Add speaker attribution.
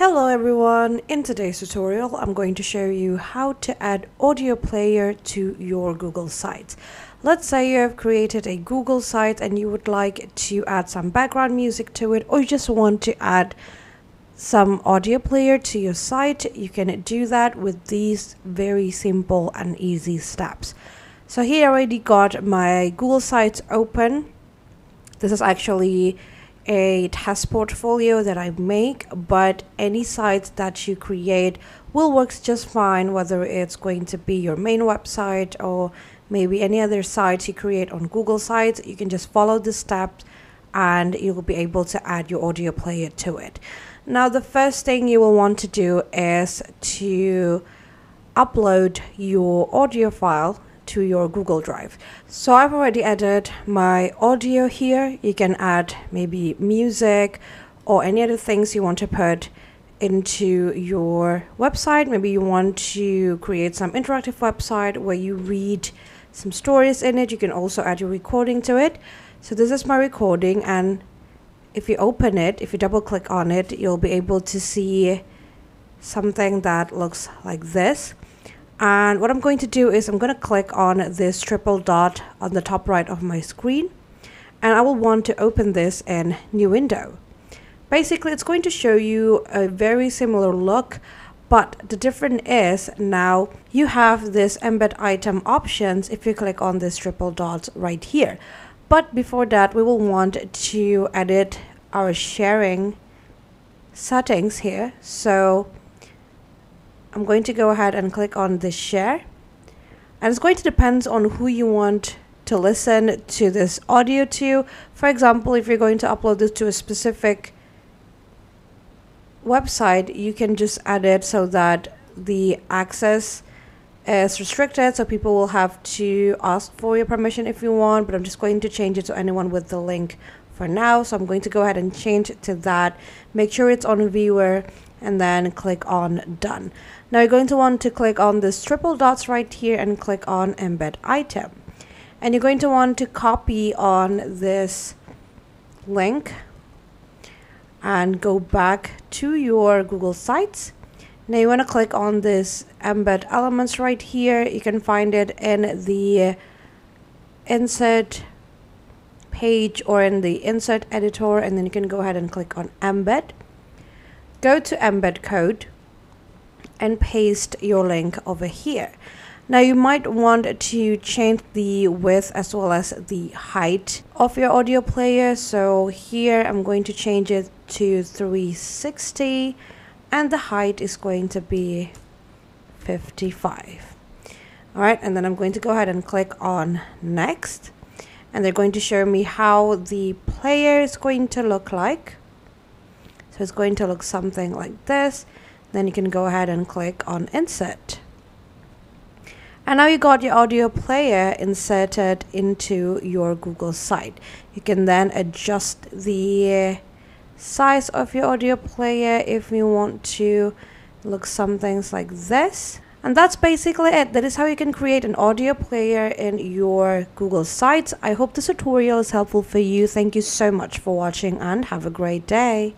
Speaker 1: Hello everyone, in today's tutorial I'm going to show you how to add audio player to your Google site. Let's say you have created a Google site and you would like to add some background music to it or you just want to add some audio player to your site. You can do that with these very simple and easy steps. So here I already got my Google Sites open. This is actually a test portfolio that I make, but any site that you create will work just fine, whether it's going to be your main website or maybe any other site you create on Google Sites. You can just follow the steps and you'll be able to add your audio player to it. Now, the first thing you will want to do is to upload your audio file to your Google Drive. So I've already added my audio here. You can add maybe music or any other things you want to put into your website. Maybe you want to create some interactive website where you read some stories in it. You can also add your recording to it. So this is my recording and if you open it, if you double click on it, you'll be able to see something that looks like this and what I'm going to do is I'm going to click on this triple dot on the top right of my screen and I will want to open this in new window. Basically it's going to show you a very similar look but the difference is now you have this embed item options if you click on this triple dot right here. But before that we will want to edit our sharing settings here. So I'm going to go ahead and click on this share. And it's going to depend on who you want to listen to this audio to. For example, if you're going to upload this to a specific website, you can just add it so that the access is restricted so people will have to ask for your permission if you want but I'm just going to change it to anyone with the link for now so I'm going to go ahead and change to that make sure it's on viewer and then click on done. Now you're going to want to click on this triple dots right here and click on embed item. And you're going to want to copy on this link and go back to your Google Sites. Now you want to click on this embed elements right here. You can find it in the insert page or in the insert editor and then you can go ahead and click on embed go to embed code and paste your link over here. Now you might want to change the width as well as the height of your audio player. So here I'm going to change it to 360 and the height is going to be 55. All right, and then I'm going to go ahead and click on next. And they're going to show me how the player is going to look like. So it's going to look something like this. Then you can go ahead and click on insert. And now you got your audio player inserted into your Google site. You can then adjust the size of your audio player if you want to look something like this. And that's basically it. That is how you can create an audio player in your Google Sites. I hope this tutorial is helpful for you. Thank you so much for watching and have a great day.